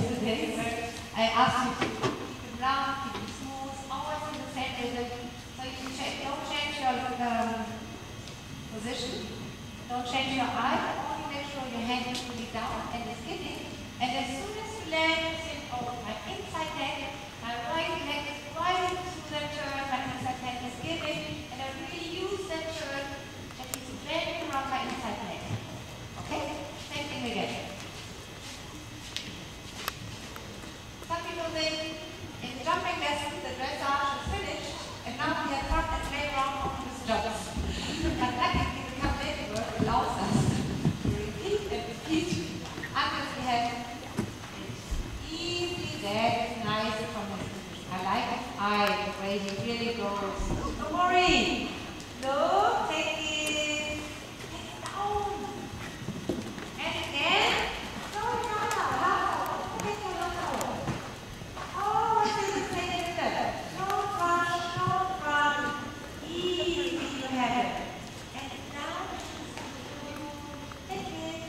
yesterday. I asked you to keep them round, keep them smooth, always in the same rhythm. So you change, don't change your um, position. Don't change your eye, only make sure your hand is really down and is skipping. And as soon as you land, you think, oh, my inside leg, my right leg is right into that turn, my inside leg is giving, and I really use that turn that is bending around my inside leg. Okay? Same thing again. Some people think in the jumping lesson the dressage is finished, and now we have fun and play around on the jumps. But luckily the cavaletti work allows us to repeat and repeat until we have it easy, that is nice from his position. I like his eye, the way he really goes. Worry. Look, take it. Take it down. And again. No, no, no. Okay, no, no, no. Oh, Always in the same rhythm. Don't rush, run. Easy to have it. And now, take it.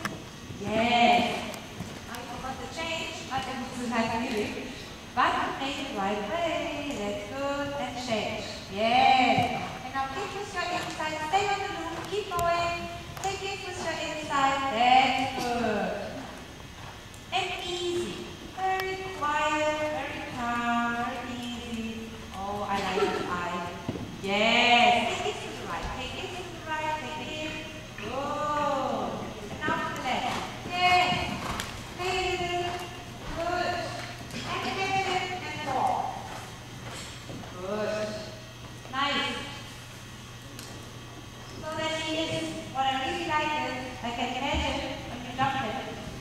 Yes. I forgot the change, but it was like music. But you made it right way. That's good. And change. Yes. And now keep with your inside. Stay on the loop. Keep going. Take it with your inside. That's good. And easy. Very quiet, very calm, very easy. Oh, I like the eye. Yes. Take it to the right. Take it to the right. Take it. Good. And now to the left. Yes. Good. Good. And again. And four. Good. Nice. So that is what I really like is I can imagine when you jump it, that by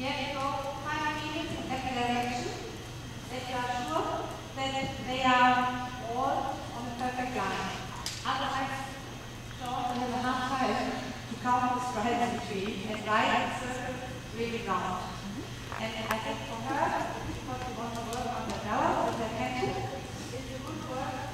Here it all kind of you are sure that they are all on perfect. Otherwise, and half to count the and circle really. And I think for her, what you to work on the hour, the attention, is a good work